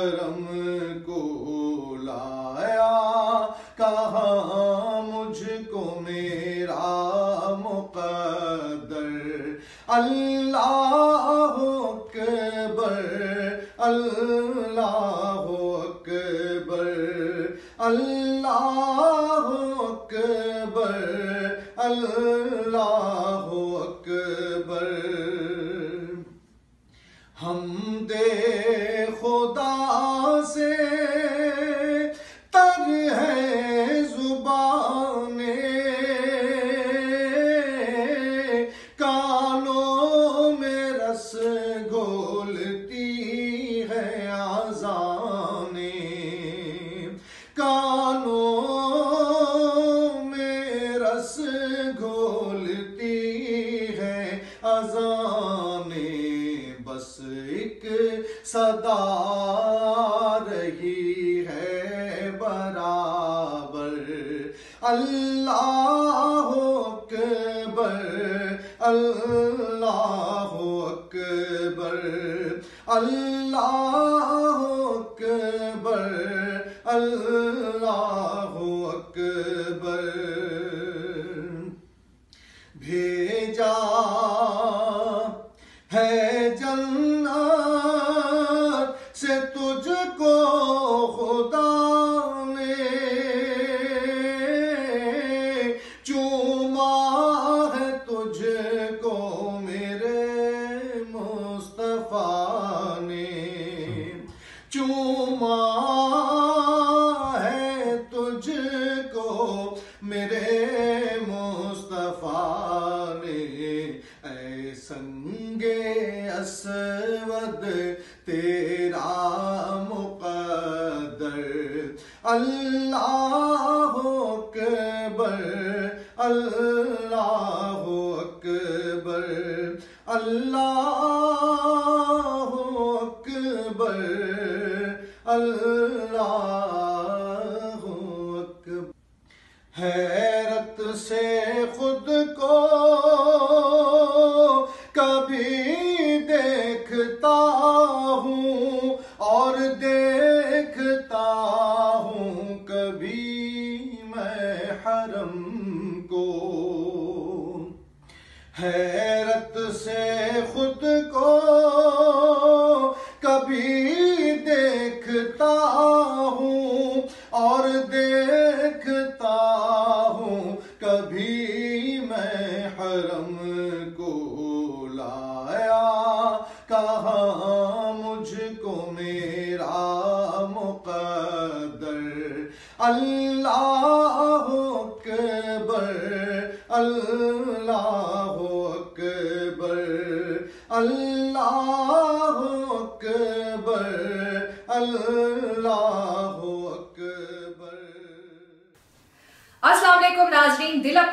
کرم کو لایا کہاں مجھ کو میرا مقدر اللہ اکبر اللہ گھولتی ہے۔ اذانے بس ایک صدا رہی ہے برابر۔ اللہ اللہ حرم کو۔ حیرت سے خود کو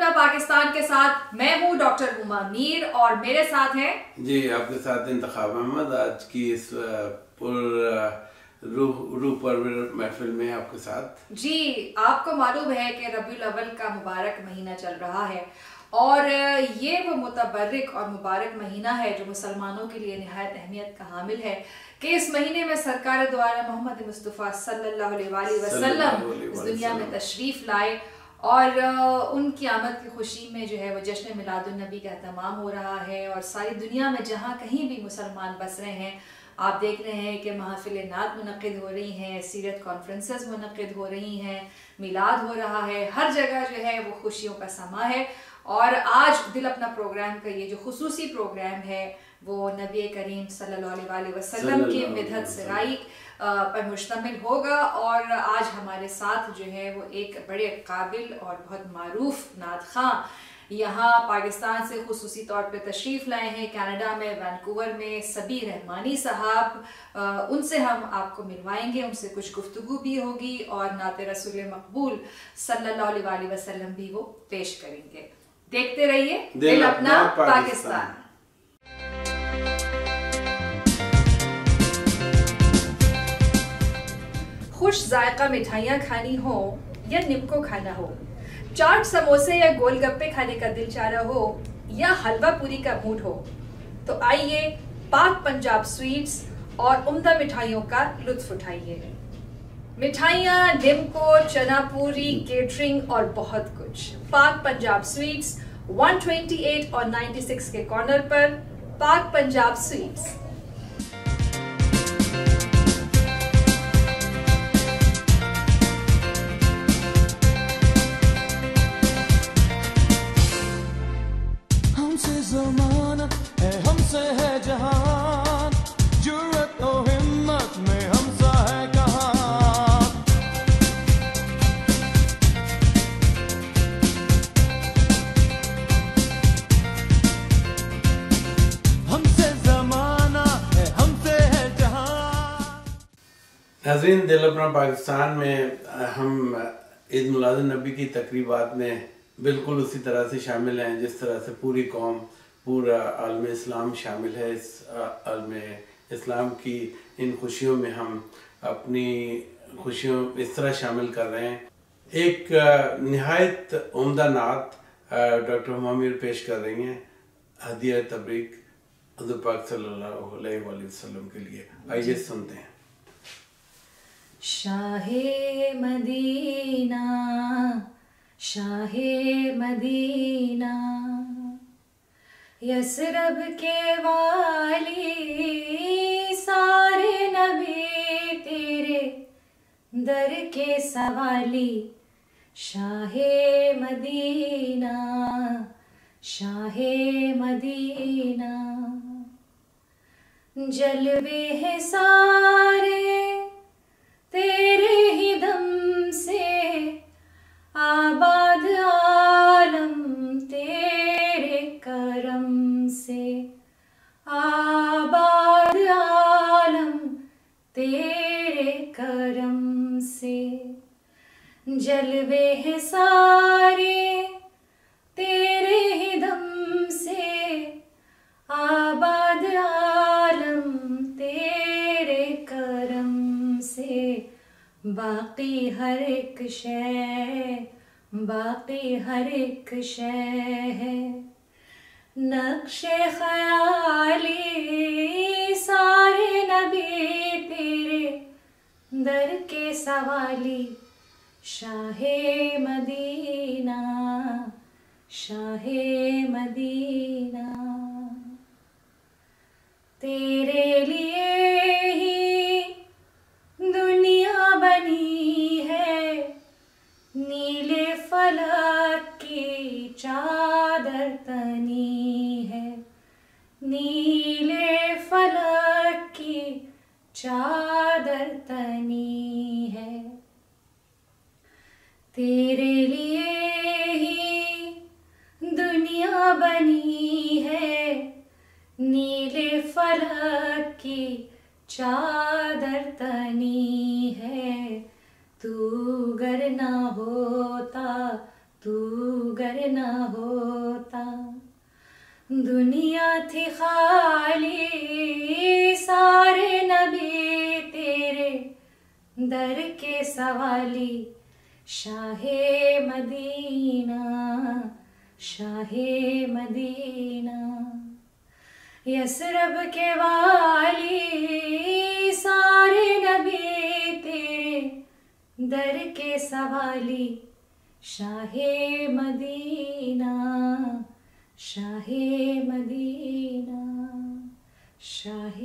اپنا پاکستان کے ساتھ میں ہوں ڈاکٹر ہما میر اور میرے ساتھ ہیں جی آپ کے ساتھ انتخاب احمد آج کی اس پر روح روح پرور محفل میں آپ کے ساتھ۔ جی آپ کو معلوم ہے کہ ربیع الاول کا مبارک مہینہ چل رہا ہے اور یہ وہ متبرک اور مبارک مہینہ ہے جو مسلمانوں کے لیے نہایت اہمیت کا حامل ہے کہ اس مہینے میں سرکار دوارا محمد مصطفیٰ صلی اللہ علیہ وآلہ وسلم اس دنیا میں تشریف لائے اور ان کی آمد کی خوشی میں جو ہے وہ جشن میلاد النبی کا اہتمام ہو رہا ہے اور ساری دنیا میں جہاں کہیں بھی مسلمان بس رہے ہیں، آپ دیکھ رہے ہیں کہ محافل نعت منعقد ہو رہی ہیں، سیرت کانفرنسز منعقد ہو رہی ہیں، میلاد ہو رہا ہے، ہر جگہ جو ہے وہ خوشیوں کا سما ہے اور آج دل اپنا پروگرام کا یہ جو خصوصی پروگرام ہے وہ نبی کریم صلی اللہ علیہ وسلم کی مدحت سرائی پر مشتمل ہوگا اور آج ہمارے ساتھ جو ہے وہ ایک بڑے قابل اور بہت معروف نعت خاں۔ یہاں پاکستان سے خصوصی طور پہ تشریف لائے ہیں کینیڈا میں وینکوور میں سبی رحمانی صاحب۔ ان سے ہم آپ کو ملوائیں گے ان سے کچھ گفتگو بھی ہوگی اور نعت رسول مقبول صلی اللہ علیہ وسلم بھی وہ پیش کریں گے۔ دیکھتے رہیے دل اپنا پاکستان۔ خوش ذائقہ مٹھائیاں کھانی ہو یا نمکو کھانا ہو۔ چاٹ سموسے یا گول گپے کھانے کا دل چاہ رہا ہو یا حلوہ پوری کا موڈ ہو۔ تو آئیے پاک پنجاب سویٹس اور عمدہ مٹھائیوں کا لطف اٹھائیے۔ مٹھائیاں، نمکو، چنا پوری، کیٹرنگ اور بہت کچھ۔ پاک پنجاب سویٹس 128 اور 96 کے کارنر پر پاک پنجاب سویٹس۔ ناظرین دل اپنا پاکستان میں ہم عید میلاد النبی کی تقریبات میں بالکل اسی طرح سے شامل ہیں، جس طرح سے پوری قوم، پورا عالم اسلام شامل ہے۔ اس عالم اسلام کی ان خوشیوں میں ہم اپنی خوشیوں اس طرح شامل کر رہے ہیں۔ ایک نہایت عمدہ نعت ڈاکٹر ہمامیر پیش کر رہی ہیں ہدیہ تبریک حضور پاک صلی اللہ علیہ وآلہ وسلم کے لیے۔ آئیے سنتے ہیں۔ شاہ مدینہ شاہ مدینہ۔ یسرب کے والی، سارے نبی تیرے در کے سوالی۔ شاہ مدینہ شاہ مدینہ۔ جلوے ہیں سارے تیرے ہی دم سے آباد عالم، تیرے کرم سے آباد عالم، تیرے کرم سے۔ جلوے ہیں سارے باقی ہر ایک شے باقی ہر ایک شے ہے نقش خیالی سارے نبی تیرے در کے سوالی شاہ مدینہ شاہ مدینہ تیرے لیے شاہ مدینہ یسرب کے والی، سارے نبی تیرے در کے سوالی۔ شاہ مدینہ شاہ مدینہ شاہ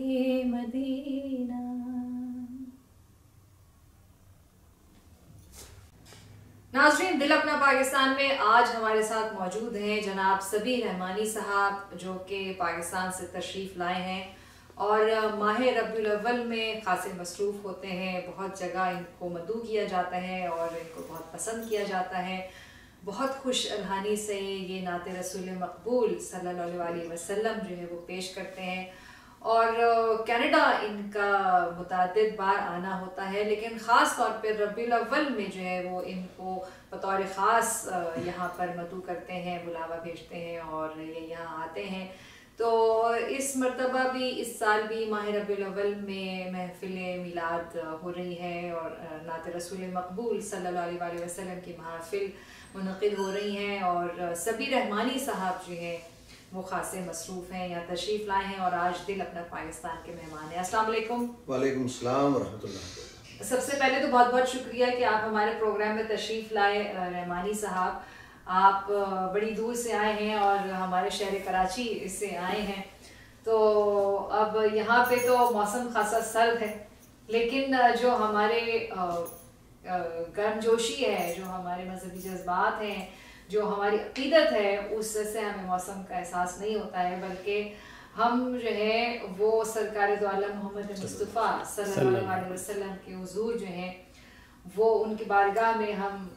مدینہ۔ ناظرین، دل اپنا پاکستان میں آج ہمارے ساتھ موجود ہیں جناب سبی رحمانی صاحب، جو کہ پاکستان سے تشریف لائے ہیں اور ماہ ربی الاول میں خاصے مصروف ہوتے ہیں۔ بہت جگہ ان کو مدعو کیا جاتا ہے اور ان کو بہت پسند کیا جاتا ہے۔ بہت خوش الحانی سے یہ نعت رسول مقبول صلی اللہ علیہ وسلم جو ہے وہ پیش کرتے ہیں۔ اور کینیڈا ان کا متعدد بار آنا ہوتا ہے، لیکن خاص طور پہ ربی الاول میں جو ہے وہ ان کو بطور خاص یہاں پر مدعو کرتے ہیں، بلاوا بھیجتے ہیں اور یہ یہاں آتے ہیں۔ تو اس مرتبہ بھی، اس سال بھی ماہ ربی الاول میں محفل میلاد ہو رہی ہے اور نعت رسول مقبول صلی اللہ علیہ وآلہ وسلم کی محافل منعقد ہو رہی ہیں اور سبی رحمانی صاحب جو ہیں وہ خاصے مصروف ہیں یا تشریف لائے ہیں اور آج دل اپنا پاکستان کے مہمان ہیں۔ السلام علیکم۔ وعلیکم السلام ورحمۃ اللہ سب سے پہلے تو بہت بہت شکریہ کہ آپ ہمارے پروگرام میں تشریف لائے رحمانی صاحب۔ آپ بڑی دور سے آئے ہیں اور ہمارے شہر کراچی سے آئے ہیں۔ تو اب یہاں پہ تو موسم خاصا سرد ہے لیکن جو ہمارے گرم جوشی ہے جو ہمارے مذہبی جذبات ہیں جو ہماری عقیدت ہے اس سے ہمیں موسم کا احساس نہیں ہوتا ہے بلکہ ہم جو ہے وہ سرکار دو عالم محمد مصطفیٰ صلی اللہ علیہ وسلم۔ کے حضور جو ہیں وہ ان کی بارگاہ میں ہم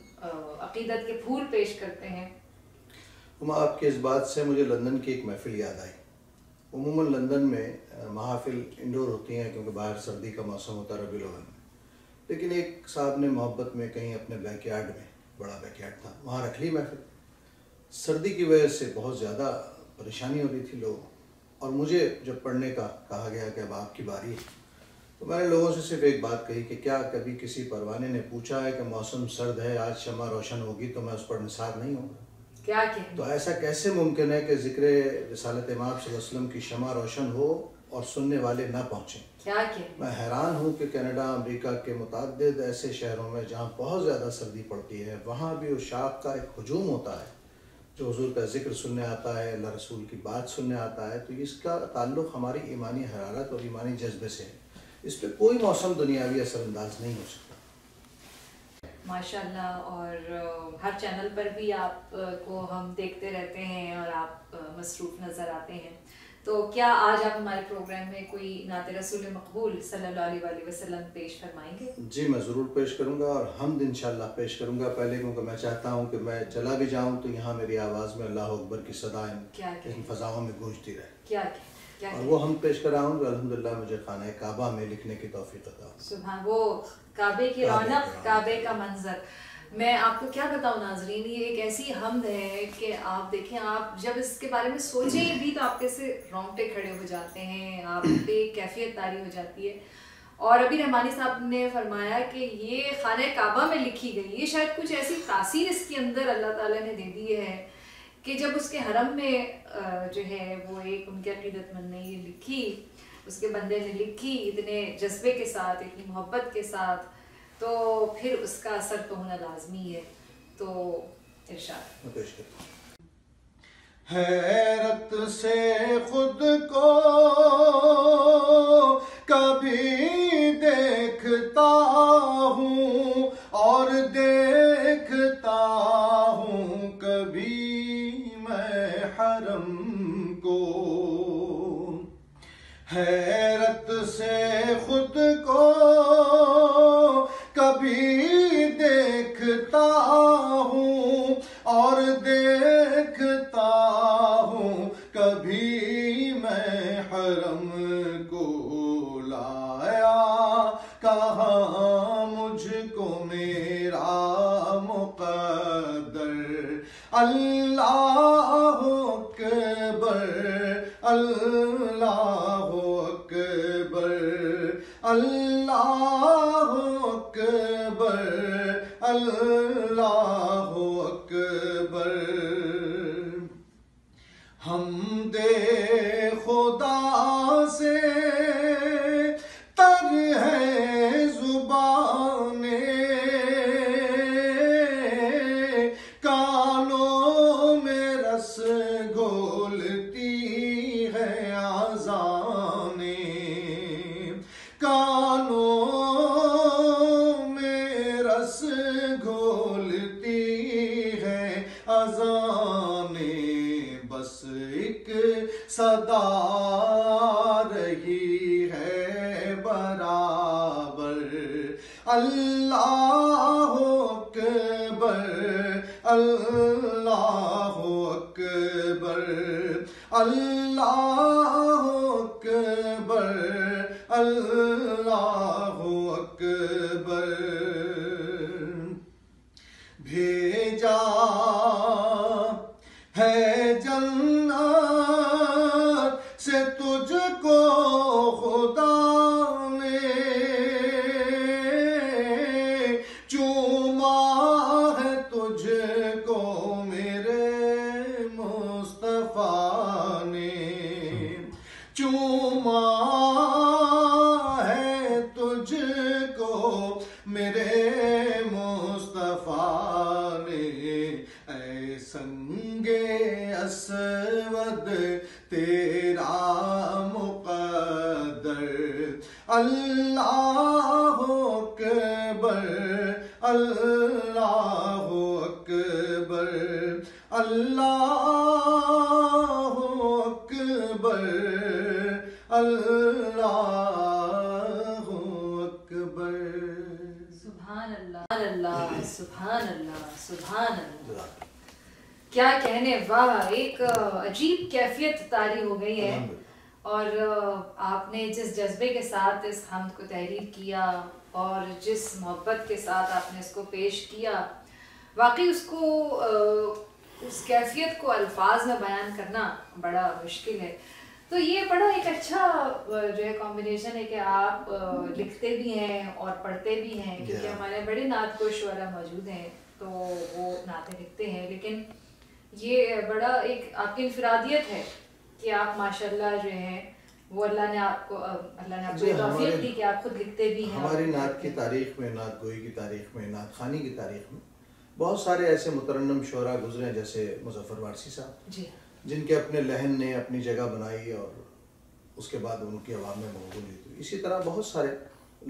عقیدت کے پھول پیش کرتے ہیں۔ ہما آپ کے اس بات سے مجھے لندن کی ایک محفل یاد آئی۔ عموماً لندن میں محافل انڈور ہوتی ہیں کیونکہ باہر سردی کا موسم ہوتا ہے ربی الاول میں۔ لیکن ایک صاحب نے محبت میں کہیں اپنے بیک یارڈ میں بڑا بیک یارڈ تھا وہاں رکھ لی محفل سردی کی وجہ سے بہت زیادہ پریشانی ہو رہی تھی لوگوں اور مجھے جب پڑھنے کا کہا گیا کہ اب آپ کی باری ہے تو میں نے لوگوں سے صرف ایک بات کہی کہ کیا کبھی کسی پروانے نے پوچھا ہے کہ موسم سرد ہے آج شمع روشن ہوگی تو میں اس پر نثار نہیں ہوں۔ گا کیا تو ایسا کیسے ممکن ہے کہ ذکر رسالت امام صلی اللہ علیہ وسلم کی شمع روشن ہو اور سننے والے نہ پہنچیں۔ کیا میں حیران ہوں کہ کینیڈا امریکہ کے متعدد ایسے شہروں میں جہاں بہت زیادہ سردی پڑتی ہے وہاں بھی اس شاخ کا ایک ہجوم ہوتا ہے جو حضور کا ذکر سننے آتا ہے اللہ رسول کی بات سننے آتا ہے۔ تو اس کا تعلق ہماری ایمانی حرارت اور ایمانی جذبے سے ہے۔ اس پہ کوئی موسم دنیاوی اثر انداز نہیں ہو سکتا۔ ماشاء اللہ اور ہر چینل پر بھی آپ کو ہم دیکھتے رہتے ہیں اور آپ مصروف نظر آتے ہیں۔ تو کیا آج آپ ہمارے پروگرام میں کوئی نعت رسول مقبول صلی اللہ علیہ وآلہ وسلم پیش فرمائیں گے؟ جی میں ضرور پیش کروں گا اور حمد انشاءاللہ پیش کروں گا۔ پہلے کیونکہ میں چاہتا ہوں کہ میں چلا بھی جاؤں تو یہاں میری آواز میں اللہ اکبر کی صدائیں ان فضاؤں میں گونجتی رہے۔ کیا کیا؟ اور وہ ہم پیش کر رہا ہوں جو الحمدللہ مجھے خانہ کعبہ میں لکھنے کی توفیق عطا سبحان وہ کعبے کی رونق۔ کعبے کا منظر۔ میں آپ کو کیا بتاؤں ناظرین؟ یہ ایک ایسی حمد ہے کہ آپ دیکھیں آپ جب اس کے بارے میں سوچیں بھی تو آپ کیسے رونگٹے کھڑے ہو جاتے ہیں آپ پہ کیفیت تاری ہو جاتی ہے۔ اور ابھی رحمانی صاحب نے فرمایا کہ یہ خانہ کعبہ میں لکھی گئی یہ شاید کچھ ایسی تاثیر اس کے اندر اللہ تعالیٰ نے دے دی ہے کہ جب اس کے حرم میں جو ہے وہ ایک ان کے عقیدت مند نے یہ لکھی اس کے بندے نے لکھی اتنے جذبے کے ساتھ اتنی محبت کے ساتھ۔ تو پھر اس کا اثر تو ہونا لازمی ہے تو ارشاد۔ حیرت سے خود کو کبھی دیکھتا ہوں اور دیکھتا ہوں کبھی میں حرم کو۔ حیرت سے خود کو کبھی دیکھتا ہوں اکبر سبحان اللہ سبحان اللہ سبحان اللہ سبحان اللہ۔ کیا کہنے واہ ایک عجیب کیفیت تاری ہو گئی ہے۔ اور آپ نے جس جذبے کے ساتھ اس حمد کو تحریر کیا اور جس محبت کے ساتھ آپ نے اس کو پیش کیا واقعی اس کو اس کیفیت کو الفاظ میں بیان کرنا بڑا مشکل ہے۔ تو یہ بڑا ایک اچھا جو ہے کمبینیشن ہے کہ آپ لکھتے بھی ہیں اور پڑھتے بھی ہیں کیونکہ ہمارے بڑے نعت کو شعرا موجود ہیں تو وہ نعتیں لکھتے ہیں لیکن یہ بڑا ایک آپ کی انفرادیت ہے کہ آپ ماشاء اللہ جو ہیں وہ اللہ نے آپ کو اللہ نے آپ کو توفیق دی کہ آپ خود لکھتے بھی ہیں۔ ہماری نعت کی تاریخ میں نعت گوئی کی تاریخ میں نعت خانی کی تاریخ میں بہت سارے ایسے مترنم شعرا گزرے جیسے مظفر وارسی صاحب۔ جی۔ جن کے اپنے لہن نے اپنی جگہ بنائی اور اس کے بعد ان کی عوام میں مقبولیت ہوئی اسی طرح بہت سارے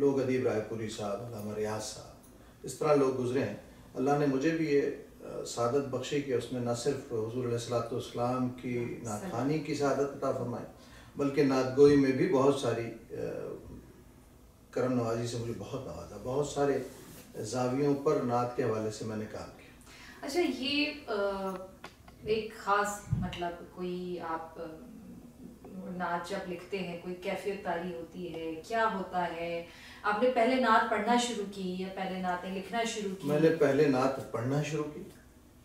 لوگ ادیب رائے پوری صاحب، علامہ ریاض صاحب، اس طرح لوگ گزرے ہیں۔ اللہ نے مجھے بھی یہ سعادت بخشی کہ اس نے نہ صرف حضور علیہ السلاۃ والسلام کی نعت کی سعادت عطا فرمائی، بلکہ نعت گوئی میں بھی بہت ساری کرم نوازی سے مجھے بہت نوازا بہت سارے زاویوں پر نعت کے حوالے سے میں نے کام کیا۔ اچھا یہ ایک خاص مطلب کوئی آپ نعت جب لکھتے ہیں کوئی کیفیت تاری ہوتی ہے کیا ہوتا ہے؟ آپ نے پہلے نعت پڑھنا شروع کی یا پہلے نعتیں لکھنا شروع کی؟ میں نے پہلے نعت پڑھنا شروع کی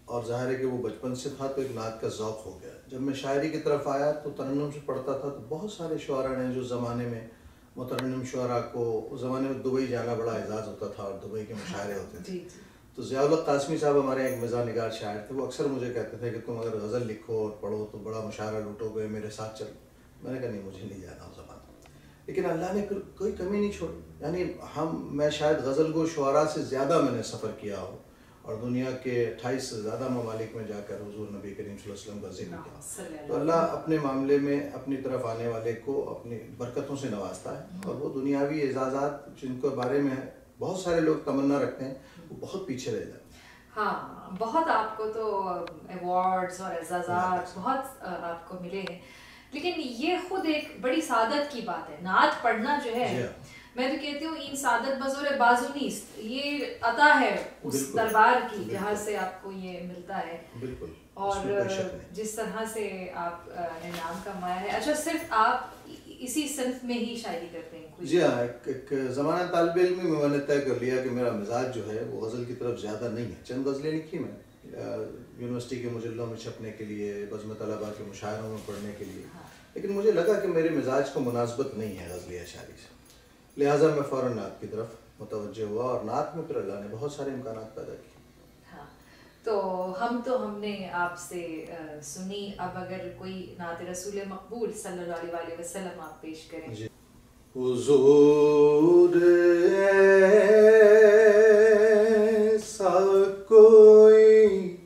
اور ظاہر ہے کہ وہ بچپن سے تھا تو ایک نعت کا ذوق ہو گیا۔ جب میں شاعری کی طرف آیا تو ترنم سے پڑھتا تھا تو بہت سارے شعراء نے جو زمانے میں مترنم شعراء کو اس زمانے میں دبئی جانا بڑا اعزاز ہوتا تھا اور دبئی کے مشاعرے ہوتے تھے۔ تو ضیاء الق قاسمی صاحب ہمارے ایک مزاح نگار شاعر تھے وہ اکثر مجھے کہتے تھے کہ تم اگر غزل لکھو اور پڑھو تو بڑا مشاعرہ لوٹو گے میرے ساتھ چل میں نے کہا نہیں مجھے نہیں جانا اس زبان لیکن اللہ نے کوئی کمی نہیں چھوڑی۔ یعنی ہم میں شاید غزل گو شعراء سے زیادہ میں نے سفر کیا ہو اور دنیا کے اٹھائیس سے زیادہ ممالک میں جا کر حضور نبی کریم صلی اللہ علیہ وسلم کا ذکر کیا۔ تو اللہ اپنے معاملے میں اپنی طرف آنے والے کو اپنی برکتوں سے نوازتا ہے اور وہ دنیاوی اعزازات جن کے بارے میں بہت سارے لوگ تمنا رکھتے ہیں وہ بہت پیچھے رہ جاتے ہیں ہاں بہت آپ کو تو ایوارڈز اور اعزازات بہت۔ آپ کو ملے ہیں۔ لیکن یہ خود ایک بڑی سعادت کی بات ہے۔ نعت پڑھنا جو ہے میں تو کہتی ہوں ان سعادت بزور بازو نیست۔ یہ عطا ہے اس دربار کی جہاں سے آپ کو یہ ملتا ہے۔ اور جس طرح سے آپ نے نام کمایا ہے۔ اچھا صرف آپ اسی صنف میں ہی شاعری کرتے ہیں جی ہاں ایک زمانہ طالب علم میں میں نے طے کر لیا کہ میرا مزاج جو ہے وہ غزل کی طرف زیادہ نہیں ہے۔ چند غزلیں لکھی میں یونیورسٹی کے مجلوں میں چھپنے کے لیے بزم طلبا کے مشاعروں میں پڑھنے کے لیے۔ لیکن مجھے لگا کہ میرے مزاج کو مناسبت نہیں ہے غزلی اشعاری سے۔ لہٰذا میں فوراً نعت کی طرف متوجہ ہوا اور نعت میں پھر اللہ نے بہت سارے امکانات پیدا کیے۔ تو ہم تو ہم نے آپ سے سنی۔ اب اگر کوئی نعت رسول مقبول صلی اللہ علیہ وسلم آپ پیش کریں۔ جی۔ حضور ایسا کوئی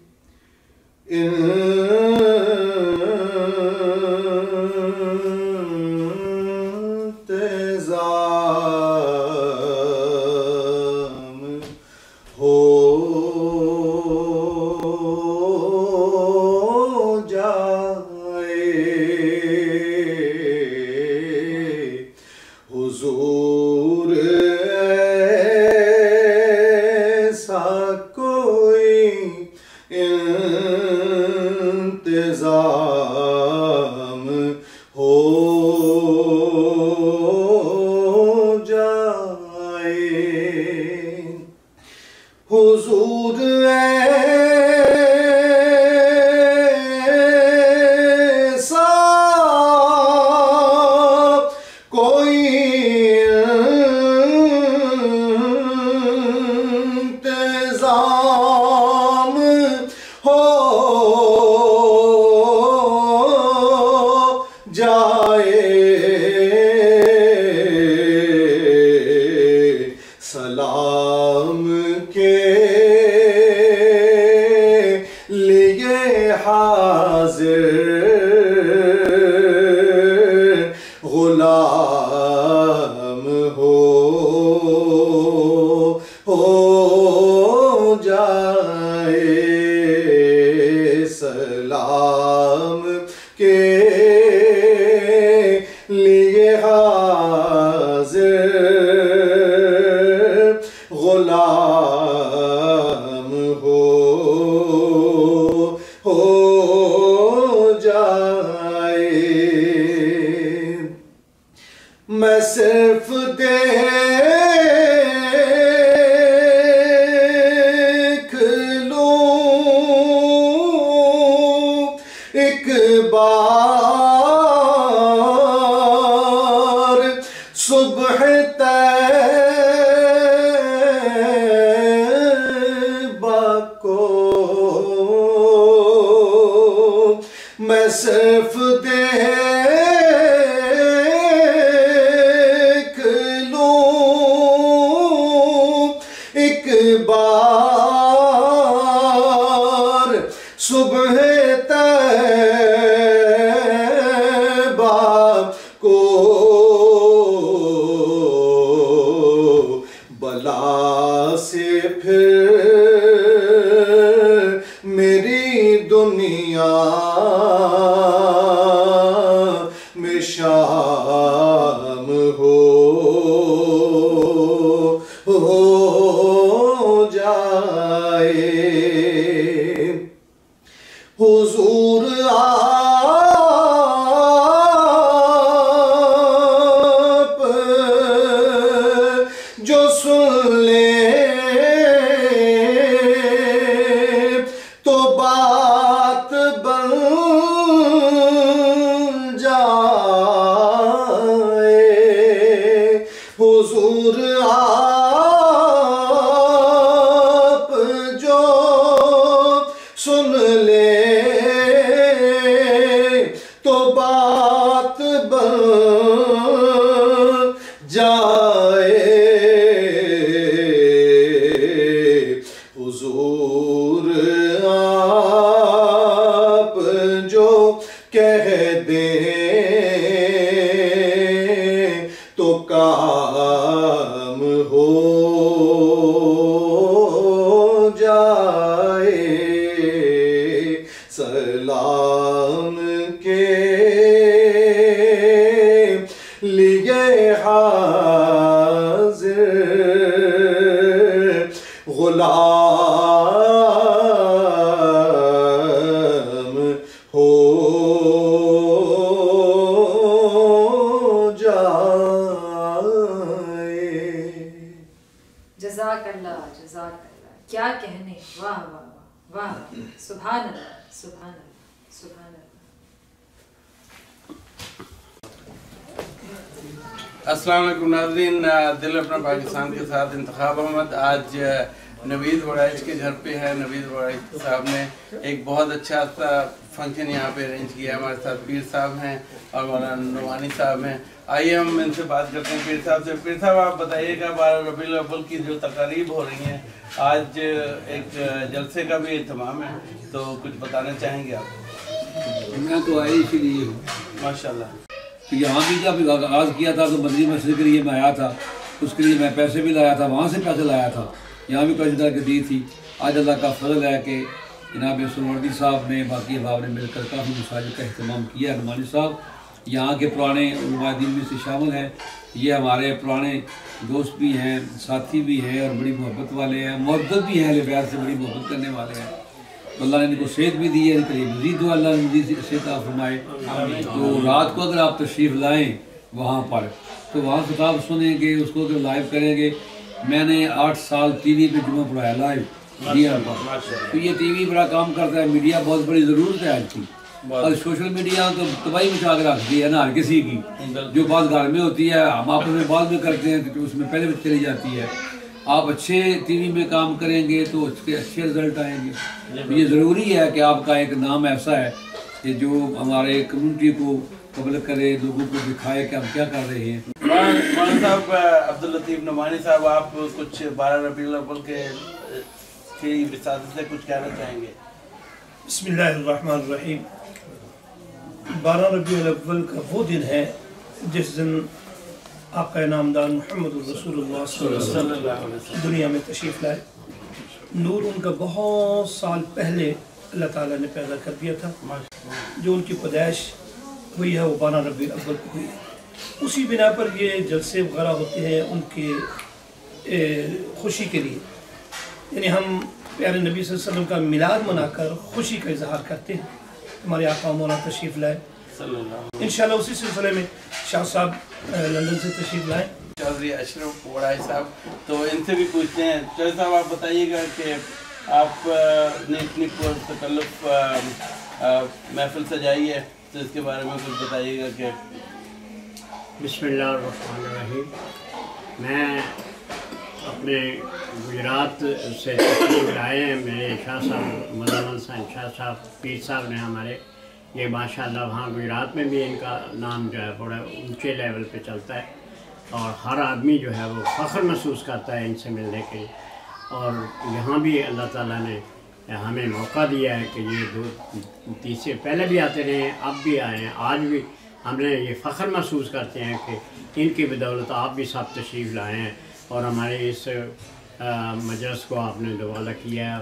میں صرف دیکھ nasip تو بات بن جزاک اللہ جزاک اللہ کیا کہنے؟ واہ واہ واہ واہ۔ سبحان اللہ سبحان اللہ سبحان اللہ السلام علیکم ناظرین۔ دل اپنا پاکستان کے ساتھ انتخاب احمد۔ آج نوید وڑائش کے گھر پہ ہے نوید وڑائش صاحب نے ایک بہت اچھا سا فنکشن یہاں پہ ارینج کیا ہمارے ساتھ پیر صاحب ہیں اور مولانا نعمانی صاحب ہیں۔ آئیے ہم ان سے بات کرتے ہیں۔ پیر صاحب سے۔ پیر صاحب آپ بتائیے گا بارہ ربیع الاول کی جو تقاریب ہو رہی ہیں آج ایک جلسے کا بھی اہتمام ہے تو کچھ بتانا چاہیں گے آپ؟ میں تو آیا اسی لیے ہوں۔ ماشاء اللہ۔ تو یہاں بھی جب آغاز کیا تھا تو مدنی مسجد کے لیے میں آیا تھا۔ اس کے لیے میں پیسے بھی لایا تھا وہاں سے پیسے لایا تھا۔ یہاں بھی ڈال کے دی تھی۔ آج اللہ کا فضل ہے کہ جناب سروردی صاحب نے باقی احباب نے مل کر کافی مساجد کا اہتمام کیا۔ ہے صاحب یہاں کے پرانے علماء دین میں سے شامل ہیں۔ یہ ہمارے پرانے دوست بھی ہیں، ساتھی بھی ہیں اور بڑی محبت والے ہیں۔ محبت بھی ہیں، اہل بیت سے بڑی محبت کرنے والے ہیں۔ تو اللہ نے ان کو صحت بھی دی ہے، ان کے لیے مزید دعا اللہ نے مزید صحت فرمائے۔ تو رات کو اگر آپ تشریف لائیں وہاں پر، تو وہاں خطاب سنیں گے، اس کو اگر لائیو کریں گے۔ میں نے آٹھ سال ٹی وی پہ جمعہ پڑھایا، لائیو۔ جی ہاں۔ تو یہ ٹی وی بڑا کام کرتا ہے، میڈیا بہت بڑی ضرورت ہے آج کی۔ اور سوشل میڈیا تو تباہی مچا کے رکھتی ہے نا ہر کسی کی۔ جو بات گھر میں ہوتی ہے ہم آپس میں بعد میں کرتے ہیں تو اس میں پہلے بھی چلی جاتی ہے۔ آپ اچھے ٹی وی میں کام کریں گے تو اس کے اچھے رزلٹ آئیں گے۔ یہ ضروری ہے کہ آپ کا ایک نام ایسا ہے کہ جو ہمارے کمیونٹی کو قبل کرے لوگوں کو دکھائے کہ ہم کیا کر رہے ہیں۔ مولانا صاحب عبداللطیف نعمانی صاحب آپ کچھ بارہ ربیع الاول کے کی وسادت سے کچھ کہنا چاہیں گے؟ بسم اللہ الرحمن الرحیم۔ بارہ ربیع الاول کا وہ دن ہے جس دن آقا نامدار محمد الرسول اللہ صلی اللہ علیہ وسلم دنیا میں تشریف لائے۔ نور ان کا بہت سال پہلے اللہ تعالیٰ نے پیدا کر دیا تھا۔ جو ان کی پیدائش ہوئی ہے وہ بارہ ربیع الاول کو ہوئی۔ ہے اسی بنا پر یہ جلسے وغیرہ ہوتے ہیں ان کے خوشی کے لیے۔ یعنی ہم پیارے نبی صلی اللہ علیہ وسلم کا میلاد منا کر خوشی کا اظہار کرتے ہیں۔ ہمارے آقا مولا تشریف لائے۔ انشاءاللہ اسی سلسلے میں شاہ صاحب لندن سے تشریف لائے۔ چودھری اشرف وڑائی صاحب تو ان سے بھی پوچھتے ہیں۔ چودھری صاحب آپ بتائیے گا کہ آپ نے اتنی تکلف محفل سجائی ہے تو اس کے بارے میں کچھ بتائیے گا کہ بسم اللہ الرحمن الرحیم۔ میں اپنے گجرات سے تشریف لائے ہیں۔ میرے شاہ صاحب مدن صاحب شاہ صاحب، پیر صاحب نے ہمارے۔ یہ بادشاہ اللہ وہاں گجرات میں بھی ان کا نام جو ہے بڑا اونچے لیول پہ چلتا ہے اور ہر آدمی جو ہے وہ فخر محسوس کرتا ہے ان سے ملنے کے لیے۔ اور یہاں بھی اللہ تعالیٰ نے ہمیں موقع دیا ہے کہ یہ دو تیسرے پہلے بھی آتے رہے ہیں، اب بھی آئے ہیں۔ آج بھی ہم نے یہ فخر محسوس کرتے ہیں کہ ان کی بدولت آپ بھی سب تشریف لائے ہیں۔ اور ہمارے اس مجلس کو آپ نے دوالہ کیا